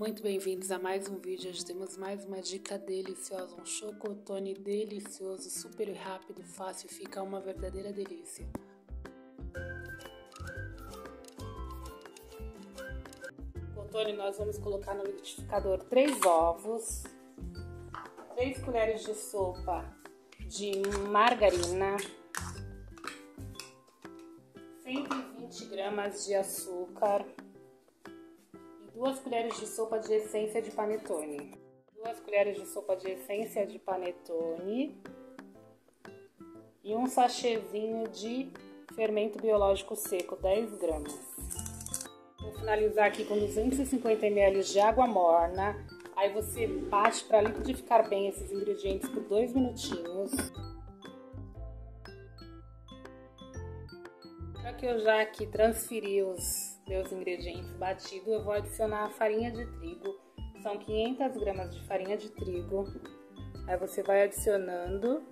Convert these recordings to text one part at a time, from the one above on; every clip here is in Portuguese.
Muito bem-vindos a mais um vídeo. Hoje temos mais uma dica deliciosa, um chocotone delicioso, super rápido, fácil, fica uma verdadeira delícia. Chocotone nós vamos colocar no liquidificador 3 ovos, 3 colheres de sopa de margarina, 120 gramas de açúcar, 2 colheres de sopa de essência de panetone, 2 colheres de sopa de essência de panetone e um sachêzinho de fermento biológico seco, 10 gramas. Vou finalizar aqui com 250 ml de água morna. Aí você bate para liquidificar bem esses ingredientes por 2 minutinhos. Para que eu já aqui transferi os meus ingredientes batidos, eu vou adicionar a farinha de trigo. São 500 gramas de farinha de trigo. Aí você vai adicionando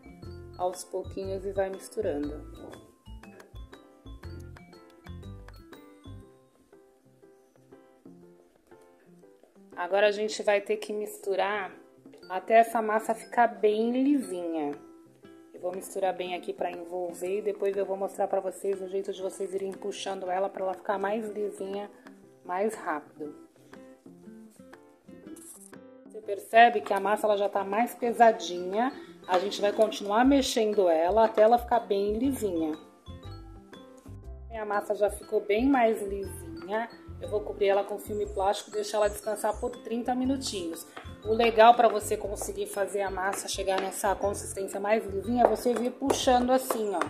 aos pouquinhos e vai misturando. Agora a gente vai ter que misturar até essa massa ficar bem lisinha. Eu vou misturar bem aqui para envolver e depois eu vou mostrar para vocês o jeito de vocês irem puxando ela para ela ficar mais lisinha, mais rápido. Você percebe que a massa ela já está mais pesadinha. A gente vai continuar mexendo ela até ela ficar bem lisinha. A massa já ficou bem mais lisinha. Eu vou cobrir ela com filme plástico e deixar ela descansar por 30 minutinhos. O legal para você conseguir fazer a massa chegar nessa consistência mais lisinha é você vir puxando assim, ó.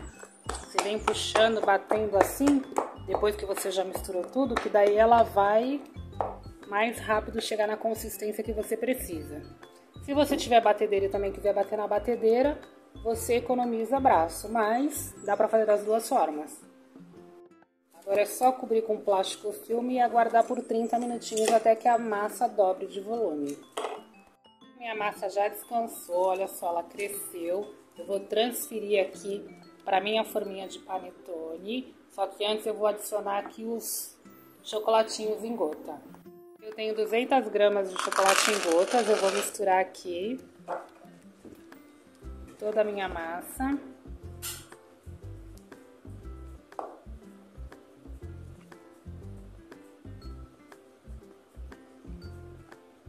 Você vem puxando, batendo assim, depois que você já misturou tudo, que daí ela vai mais rápido chegar na consistência que você precisa. Se você tiver batedeira e também quiser bater na batedeira, você economiza braço, mas dá para fazer das duas formas. Agora é só cobrir com plástico filme e aguardar por 30 minutinhos até que a massa dobre de volume. Minha massa já descansou, olha só, ela cresceu. Eu vou transferir aqui para minha forminha de panetone. Só que antes eu vou adicionar aqui os chocolatinhos em gota. Eu tenho 200 gramas de chocolate em gotas, eu vou misturar aqui toda a minha massa.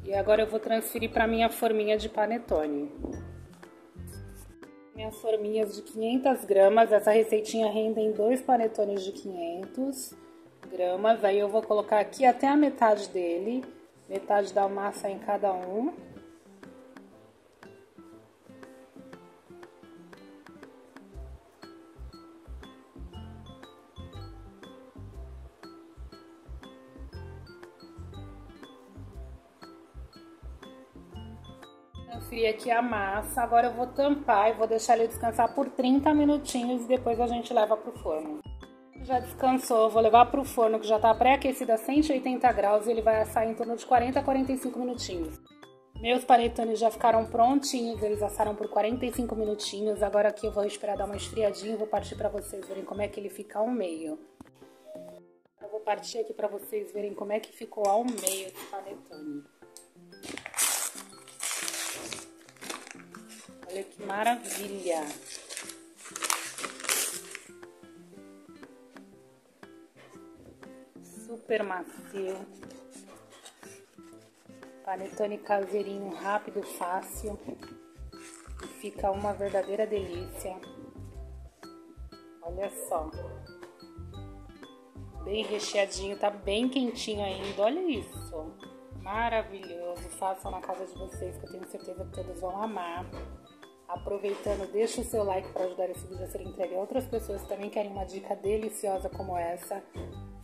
E agora eu vou transferir para minha forminha de panetone. Minhas forminhas de 500 gramas, essa receitinha rende em dois panetones de 500 gramas. Aí eu vou colocar aqui até a metade dele, metade da massa em cada um. Transferi aqui a massa, agora eu vou tampar e vou deixar ele descansar por 30 minutinhos e depois a gente leva pro forno. Já descansou, vou levar pro forno que já tá pré-aquecido a 180 graus e ele vai assar em torno de 40 a 45 minutinhos. Meus panetones já ficaram prontinhos, eles assaram por 45 minutinhos. Agora aqui eu vou esperar dar uma esfriadinha e vou partir para vocês verem como é que ele fica ao meio. Eu vou partir aqui para vocês verem como é que ficou ao meio esse panetone. Olha que maravilha! Super macio. Panetone caseirinho rápido, fácil. E fica uma verdadeira delícia. Olha só. Bem recheadinho, tá bem quentinho ainda. Olha isso. Maravilhoso. Façam na casa de vocês que eu tenho certeza que todos vão amar. Aproveitando, deixa o seu like para ajudar esse vídeo a ser entregue a outras pessoas que também querem uma dica deliciosa como essa.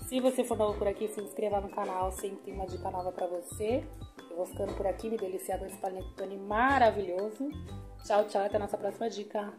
Se você for novo por aqui, se inscreva no canal, sempre tem uma dica nova para você. Eu vou ficando por aqui, me deliciando esse panetone maravilhoso. Tchau, tchau, até a nossa próxima dica.